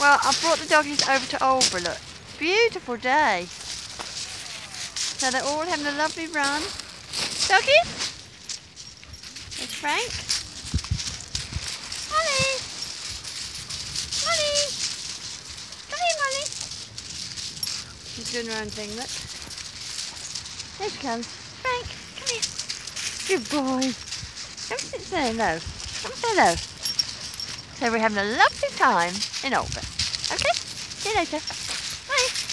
Well, I brought the doggies over to Aldeburgh. Look, beautiful day. So they're all having a lovely run. Doggies? There's Frank. Molly. Molly. Come here, Molly. She's doing her own thing, look. There she comes. Frank, come here. Good boy. Come sit there, no. Come say hello. So we're having a lovely time in Aldeburgh. Okay? See you later. Bye.